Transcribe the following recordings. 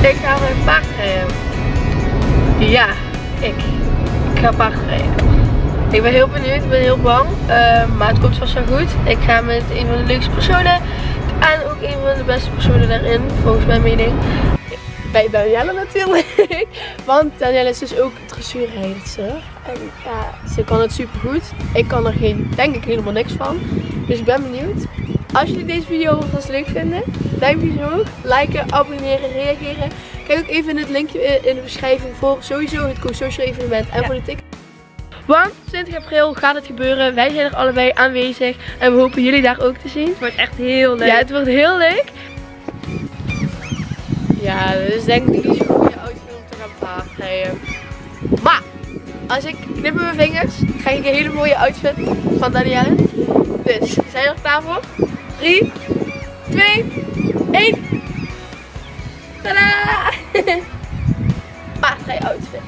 Ik ga mijn paard rijden. Ja, ik. Ik ga rijden. Ik ben heel benieuwd, ik ben heel bang. eh, maar het komt vast wel goed. Ik ga met een van de leukste personen. En ook een van de beste personen daarin, volgens mijn mening. Bij Danielle natuurlijk. Want Danielle is dus ook dressuurrijdster. En ja, ze kan het super goed. Ik kan er geen, denk ik helemaal niks van. Dus ik ben benieuwd. Als jullie deze video vast leuk vinden, duimpje omhoog, liken, abonneren, reageren. Kijk ook even in het linkje in de beschrijving voor sowieso het Go Social evenement en Ja. voor de ticket. Want 20 april gaat het gebeuren. Wij zijn er allebei aanwezig en we hopen jullie daar ook te zien. Het wordt echt heel leuk. Ja, het wordt heel leuk. Ja, dus denk ik niet zo'n goede outfit om te gaan paardrijden. Maar, als ik knip met mijn vingers, krijg ik een hele mooie outfit van Danielle. Dus, zijn er klaar voor? 3, 2, 1. Tadaa! Paardrij outfit.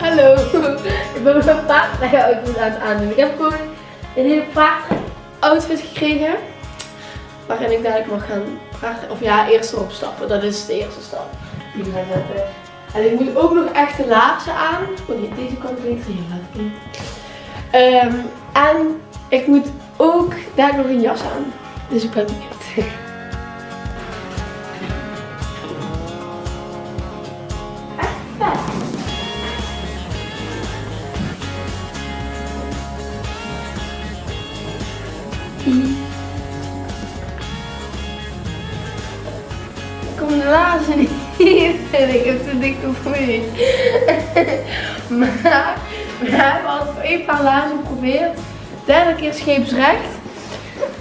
Hallo, ik ben mijn paardrij outfit aan het aandoen. Ik heb gewoon een hele paardrij outfit gekregen. Waarin ik dadelijk mag gaan paardrijden. Of ja, eerst erop stappen. Dat is de eerste stap die. En ik moet ook nog echte laarzen aan. Oh nee, deze wil ik erin laten zien. Ehm, en ik moet ook daar nog een jas aan. Dus ik ben benieuwd. Ik kom de laarzen niet. Ik heb te dikke voeten. maar we hebben al twee paar laarzen geprobeerd. Derde keer scheepsrecht.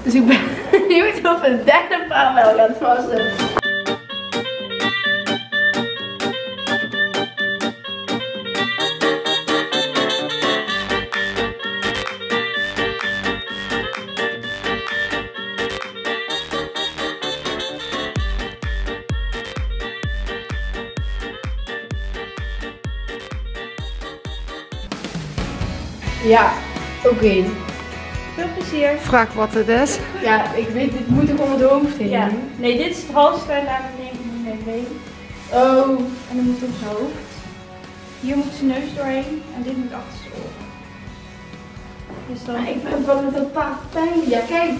Dus ik ben benieuwd of het derde paar wel gaat passen. Ja, oké. Veel plezier. Vraag wat het is. Ja, ik weet, dit moet ik onder de hoofd heen Ja. Nee, dit is het halsje en daar neem ik mee heen. Oh, En dan moet op zijn hoofd. Hier moet zijn neus doorheen en dit moet achter zijn oren. Dus dan... ik ben bang dat het paard pijn. Ja, kijk.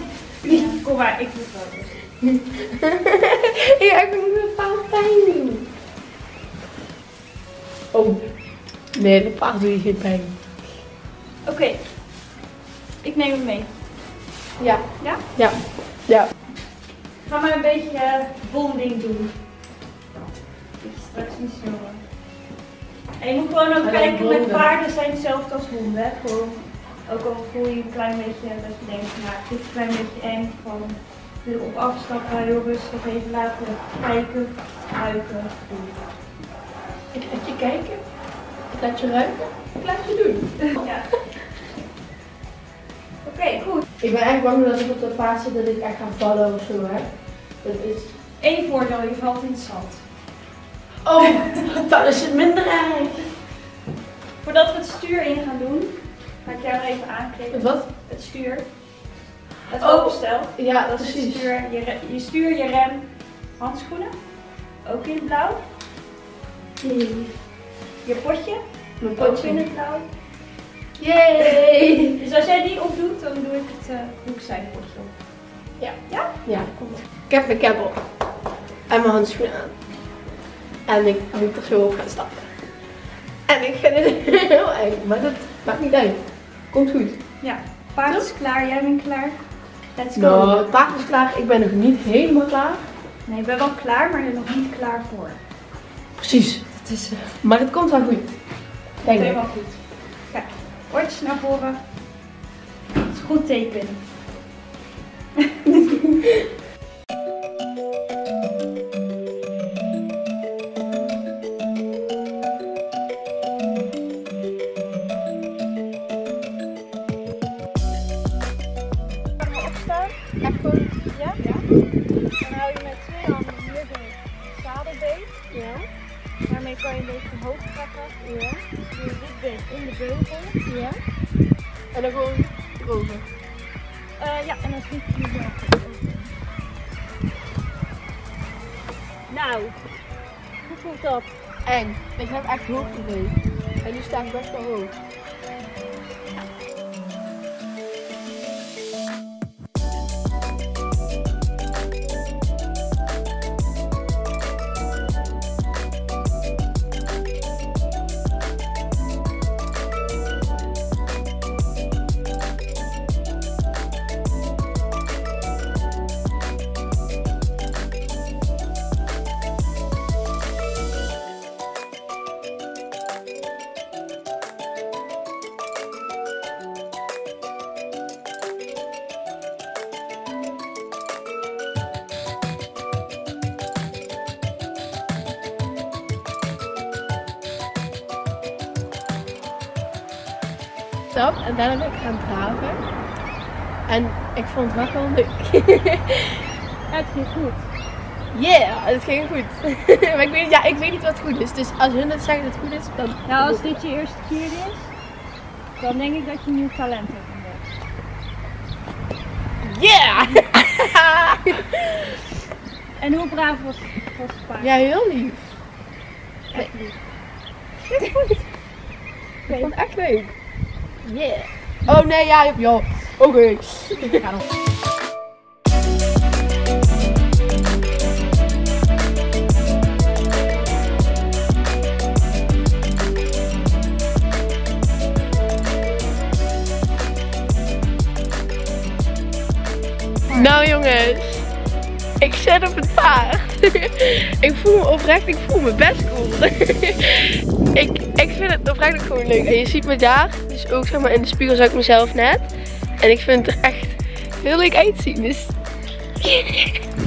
Ja, kom maar, ik doe het wel eens. Ja, ik moet mijn paard pijn doen. Oh. Nee, de paard doe je geen pijn. Oké. Ik neem hem mee. Ja. Ja? Ja. Ja. Ga maar een beetje eh, bonding doen. Dat je straks niet. En je moet gewoon ook Alleen kijken, met paarden zijn hetzelfde als honden. Hè? Gewoon, ook al voel je een klein beetje dat je denkt, nou, dit is een klein beetje eng. Gewoon erop afstappen, heel rustig even laten kijken, ruiken, doen. Ik laat je kijken. Ik laat je ruiken. Ik laat je doen. Ja. Oké, goed. Ik ben eigenlijk bang dat ik op paard zit dat ik echt ga vallen of zo, hè. Dat is... Eén voordeel, je valt in het zand. Oh, dan is het minder erg. Voordat we het stuur in gaan doen, ga ik jou nog even aankleden. Met wat? Het stuur. Het Oh. opstel. Ja, Dat is het stuur, je, je stuur, je rem, handschoenen. Ook in het blauw. Je potje. Mijn Ook in potje. het blauw. Yay! Dus als jij die opdoet, dan doe ik het uh, doe ik zijn potje op. Ja, komt. Ik heb mijn cap op. En mijn handschoenen aan. En ik moet er zo op gaan stappen. En ik vind het heel eng, maar dat maakt niet uit. Komt goed. Ja, paard is klaar, jij bent klaar. Let's go. Nou, het paard is klaar. Ik ben nog niet helemaal klaar. Nee, ik ben wel klaar, maar er nog niet klaar voor. Precies. Dat is, eh, maar het komt wel goed. Denk ik. Helemaal goed. Kijk, oortjes naar voren. Het is goed tekenen. Kan je opstaan? Echt gewoon, ja? Ja. Dan hou je met twee handen het zadelbeen. Ja. Daarmee kan je een beetje hoog trekken. Ja. De beugel. Ja. En dan gewoon erover. Eh, ja, en dan schiet je wel. Nou, hoe voelt dat? Eng. Ik heb echt hoogtevrees. En nu sta ik best wel hoog. Stap en daarna ben ik gaan draven. En ik vond het wel leuk. Het ging goed. Yeah, het ging goed. maar ik weet, ja, ik weet niet wat goed is. Dus als hun het zeggen dat het goed is, dan... Nou, als dit je eerste keer is, dan denk ik dat je nieuw talent hebt ontdekt. Yeah! En hoe braaf was, was het paard? ja, heel lief. Echt lief. Ik vond het echt leuk. Yeah. Oh nee, ja, joh. Oké. Ga dan. Nou jongens, ik zit op het paard. ik voel me oprecht, ik voel me best cool. ik, ik vind het oprecht ook gewoon leuk. En je ziet me daar, dus ook zeg maar in de spiegel zag ik mezelf net. En ik vind het er echt heel leuk uitzien. Dus... Je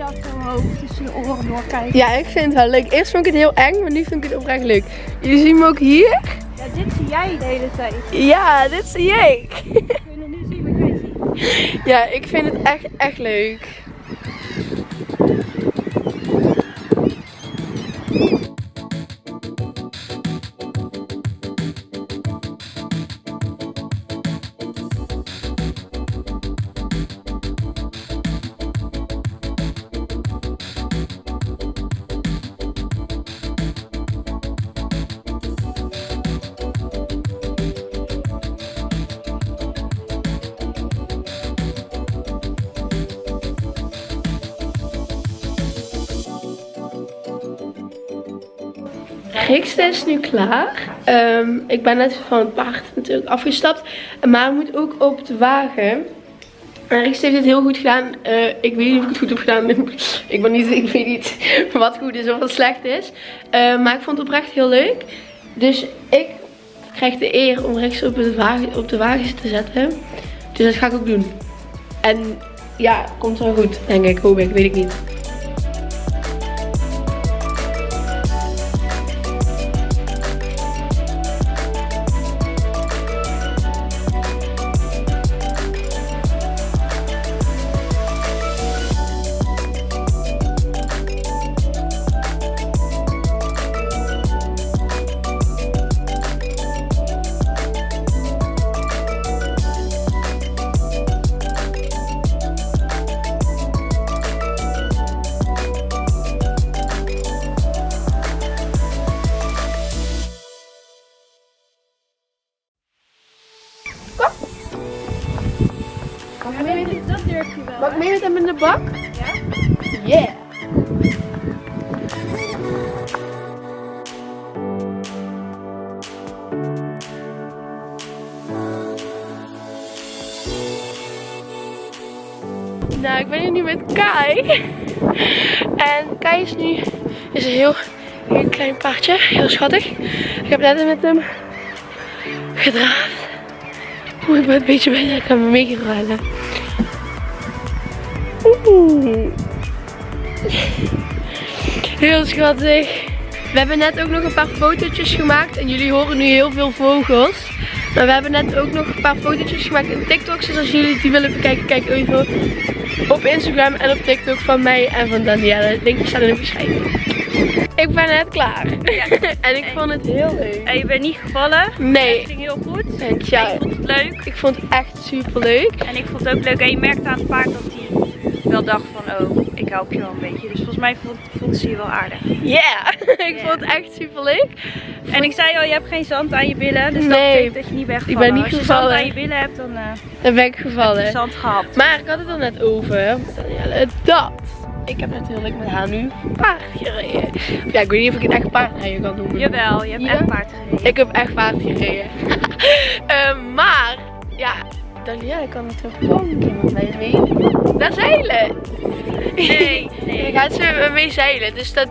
dat zo hoog tussen je oren doorkijken? Ja, ik vind het wel leuk. Eerst vond ik het heel eng, maar nu vind ik het oprecht leuk. Jullie zien me ook hier. Ja, dit zie jij de hele tijd. Ja, dit zie ik. We kunnen nu zien wat jij ziet. Ja, ik vind het echt, echt leuk. Rikste is nu klaar. Ehm, ik ben net van het paard natuurlijk afgestapt. Maar moet ook op de wagen. En Rikste heeft het heel goed gedaan. Eh, ik weet niet of ik het goed heb gedaan. ik, ben niet, ik weet niet wat goed is of wat slecht is. Eh, maar ik vond het oprecht heel leuk. Dus ik krijg de eer om Rikste op, het wagen, op de wagen te zetten. Dus dat ga ik ook doen. En ja, komt wel goed, denk ik. Hoop ik, weet ik niet. Mag ik mee met, Dat durf je wel. mag ik mee met hem in de bak? Ja? Yeah! Nou, ik ben hier nu met Kai. En Kai is nu is een heel, heel klein paardje. Heel schattig. Ik heb net met hem gedraafd. Oeh, ik ben een beetje blij dat ik hem mee kan rijden. Oeh. Heel schattig. We hebben net ook nog een paar fotootjes gemaakt. En jullie horen nu heel veel vogels. Maar we hebben net ook nog een paar fotootjes gemaakt in TikTok. Dus als jullie die willen bekijken, kijk even op Instagram en op TikTok van mij en van Danielle. Linkje staat in de beschrijving. Ik ben net klaar. en ik vond het heel leuk. En je bent niet gevallen. Nee. Het ging heel goed. Dank je. Ik vond het leuk. Ik vond het echt super leuk. En ik vond het ook leuk. En je merkte aan het paard dat hij wel dacht van, oh, ik help je wel een beetje. Dus volgens mij vond, vond ze je wel aardig. Yeah! ik Ja. vond het echt super leuk. En ik zei al, je hebt geen zand aan je billen. Dus dat Nee. betekent dat je niet bent Ik ben niet Als je gevallen. zand aan je billen hebt, dan eh Daar ben ik heb je gevallen. zand gehad. Maar ik had het er net over. Dat. Ik heb natuurlijk met haar nu paard gereden. Ja, ik weet niet of ik het echt paardrijden kan noemen. Jawel, je hebt Ja? echt paard gereden. Ik heb echt paard gereden. Ehm, maar, ja, Danielle kan natuurlijk gewoon een keer met mij mee naar zeilen. Nee, Dan nee. gaat ze mee zeilen. Dus dat,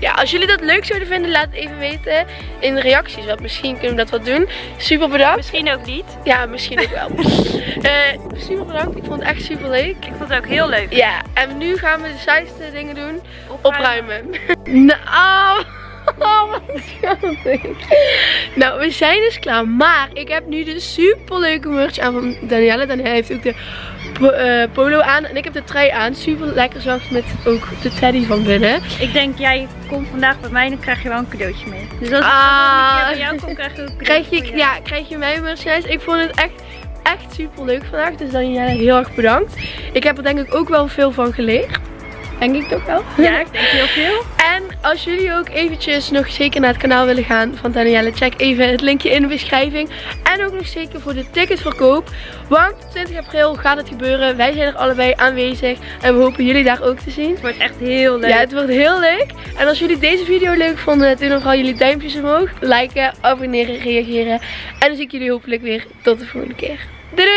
ja, als jullie dat leuk zouden vinden, laat het even weten in de reacties. Want misschien kunnen we dat wat doen. Super bedankt. Misschien ook niet. Ja, misschien ook wel. Eh, super bedankt. Ik vond het echt super leuk. Ik vond het ook heel leuk. Ja, en nu gaan we de saaiste dingen doen. Opruimen. Opruimen. nou, oh, wat schattig. Nou, we zijn dus klaar. Maar ik heb nu de super leuke merch aan van Danielle. Danielle heeft ook de eh, polo aan. En ik heb de trui aan. Super lekker zacht met ook de teddy van binnen. Ik denk, jij komt vandaag bij mij en dan krijg je wel een cadeautje mee. Dus als ik Ah. bij jou kom, krijg je ook een Krijg cadeautje je, van ja, krijg je mijn merchandise. Ik vond het echt, echt super leuk vandaag. Dus Danielle, heel erg bedankt. Ik heb er denk ik ook wel veel van geleerd. Denk ik toch wel? Ja, ik denk heel veel. En als jullie ook eventjes nog zeker naar het kanaal willen gaan van Danielle, check even het linkje in de beschrijving. En ook nog zeker voor de ticketverkoop. Want 20 april gaat het gebeuren. Wij zijn er allebei aanwezig. En we hopen jullie daar ook te zien. Het wordt echt heel leuk. Ja, het wordt heel leuk. En als jullie deze video leuk vonden, doe dan vooral jullie duimpjes omhoog. Liken, abonneren, reageren. En dan zie ik jullie hopelijk weer tot de volgende keer. Doei doei!